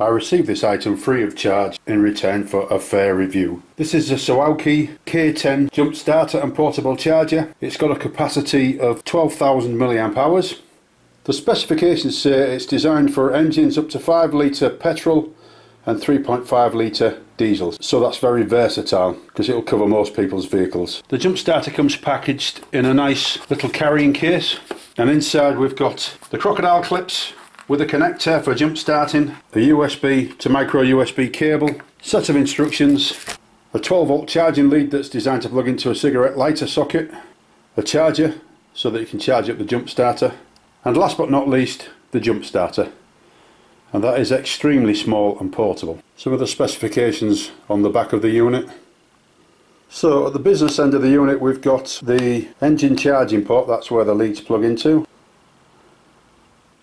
I received this item free of charge in return for a fair review. This is a Suaoki K10 jump starter and portable charger. It's got a capacity of 12,000 milliamp hours. The specifications say it's designed for engines up to 5 litre petrol and 3.5 litre diesel. So that's very versatile because it'll cover most people's vehicles. The jump starter comes packaged in a nice little carrying case and inside we've got the crocodile clips with a connector for jump starting, a USB to micro USB cable, set of instructions, a 12 volt charging lead that's designed to plug into a cigarette lighter socket, a charger so that you can charge up the jump starter, and last but not least the jump starter. And that is extremely small and portable. Some of the specifications on the back of the unit. So at the business end of the unit we've got the engine charging port, that's where the leads plug into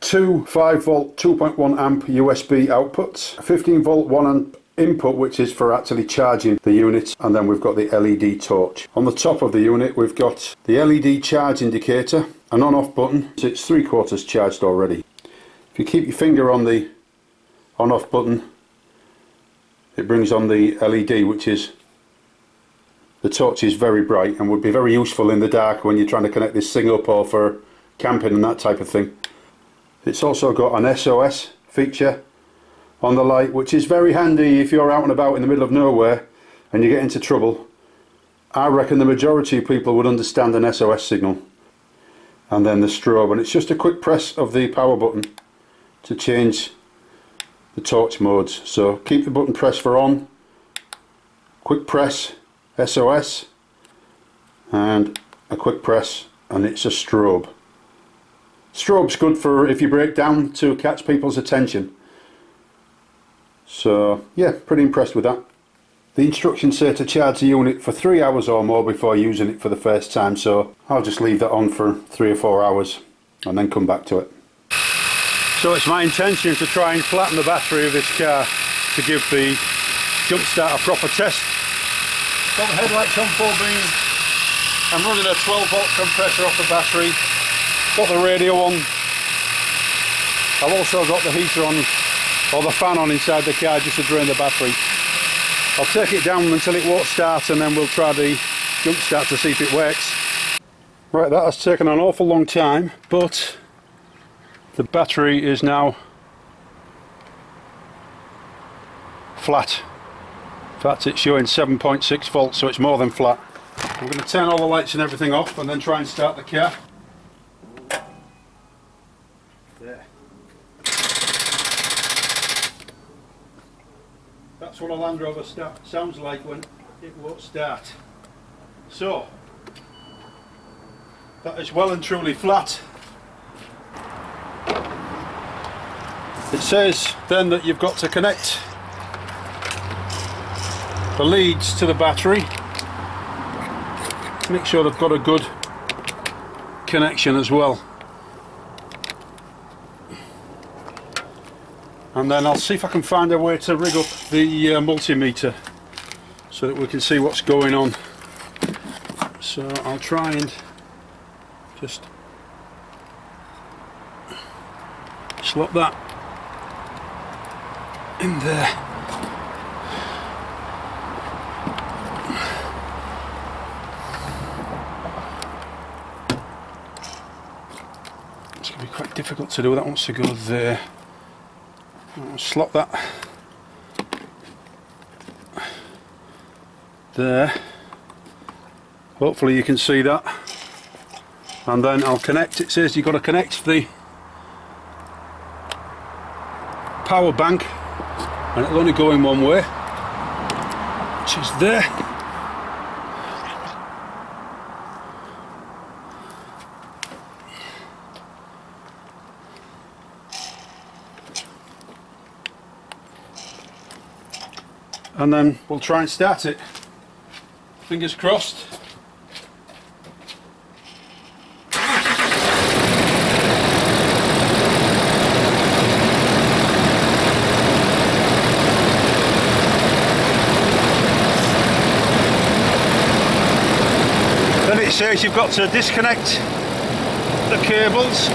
two 5 volt 2.1 amp USB outputs, 15 volt 1 amp input which is for actually charging the unit and then we've got the LED torch. On the top of the unit we've got the LED charge indicator, an on off button, it's three quarters charged already. If you keep your finger on the on off button it brings on the LED which is the torch is very bright and would be very useful in the dark when you're trying to connect this thing up or for camping and that type of thing. It's also got an SOS feature on the light which is very handy if you're out and about in the middle of nowhere and you get into trouble. I reckon the majority of people would understand an SOS signal. And then the strobe and it's just a quick press of the power button to change the torch modes. So keep the button pressed for on, quick press, SOS and a quick press and it's a strobe. Strobe's good for if you break down to catch people's attention. So yeah, pretty impressed with that. The instructions say to charge the unit for three hours or more before using it for the first time, so I'll just leave that on for three or four hours and then come back to it. So it's my intention to try and flatten the battery of this car to give the jump start a proper test. Got the headlights on full beam. I'm running a 12 volt compressor off the battery got the radio on. I've also got the heater on or the fan on inside the car just to drain the battery. I'll take it down until it won't start and then we'll try the jump start to see if it works. Right that has taken an awful long time but the battery is now flat. In fact it's showing 7.6 volts so it's more than flat. I'm going to turn all the lights and everything off and then try and start the car That's what a Land Rover sounds like when it won't start. So, that is well and truly flat. It says then that you've got to connect the leads to the battery. Make sure they've got a good connection as well. And then I'll see if I can find a way to rig up the uh, multimeter so that we can see what's going on. So I'll try and just slot that in there. It's going to be quite difficult to do that wants to go there Slot that there. Hopefully you can see that. And then I'll connect. It says you've got to connect the power bank and it'll only go in one way which is there and then we'll try and start it. Fingers crossed. Then it says you've got to disconnect the cables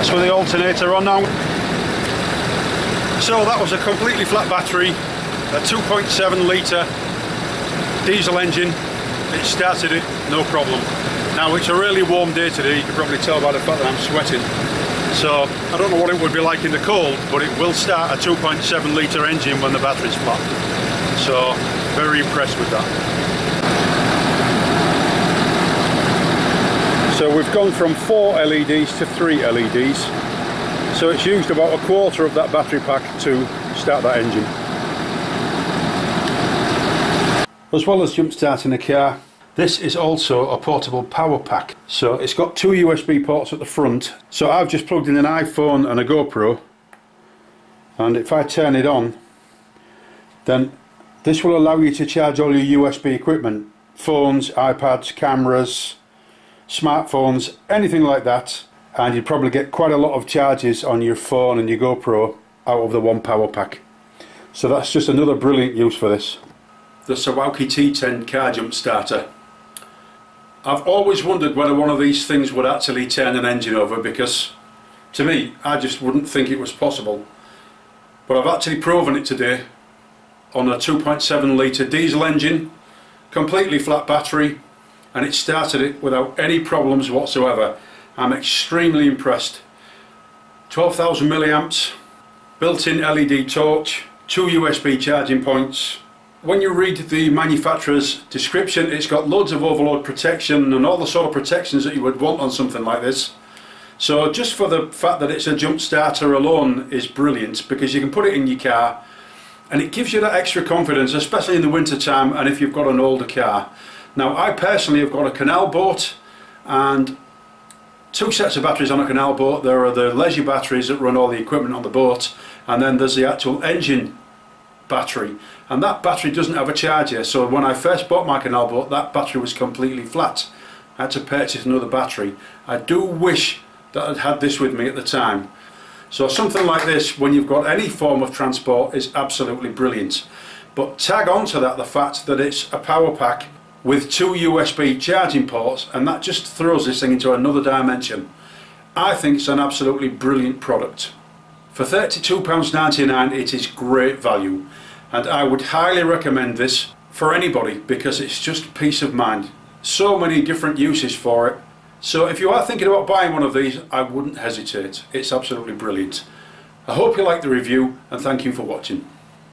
That's with the alternator on now. So that was a completely flat battery, a 2.7 litre diesel engine. It started it, no problem. Now it's a really warm day today, you can probably tell by the fact that I'm sweating. So I don't know what it would be like in the cold, but it will start a 2.7 litre engine when the battery's flat. So very impressed with that. So we've gone from four LEDs to three LEDs. So it's used about a quarter of that battery pack to start that engine. As well as jump starting a car, this is also a portable power pack. So it's got two USB ports at the front. So I've just plugged in an iPhone and a GoPro. And if I turn it on, then this will allow you to charge all your USB equipment. Phones, iPads, cameras, smartphones, anything like that. And you'd probably get quite a lot of charges on your phone and your GoPro out of the one power pack. So that's just another brilliant use for this. The Suaoki T10 car jump starter. I've always wondered whether one of these things would actually turn an engine over because to me I just wouldn't think it was possible but I've actually proven it today on a 2.7 litre diesel engine completely flat battery and it started it without any problems whatsoever I'm extremely impressed. 12,000 milliamps built-in LED torch two USB charging points. When you read the manufacturer's description it's got loads of overload protection and all the sort of protections that you would want on something like this. So just for the fact that it's a jump starter alone is brilliant because you can put it in your car and it gives you that extra confidence especially in the winter time and if you've got an older car. Now I personally have got a canal boat and two sets of batteries on a canal boat. There are the leisure batteries that run all the equipment on the boat and then there's the actual engine battery. And that battery doesn't have a charger so when I first bought my canal boat that battery was completely flat. I had to purchase another battery. I do wish that I'd had this with me at the time. So something like this when you've got any form of transport is absolutely brilliant. But tag on to that the fact that it's a power pack with two USB charging ports and that just throws this thing into another dimension I think it's an absolutely brilliant product for £32.99 it is great value and I would highly recommend this for anybody because it's just peace of mind. So many different uses for it. So if you are thinking about buying one of these, I wouldn't hesitate. It's absolutely brilliant. I hope you like the review and thank you for watching.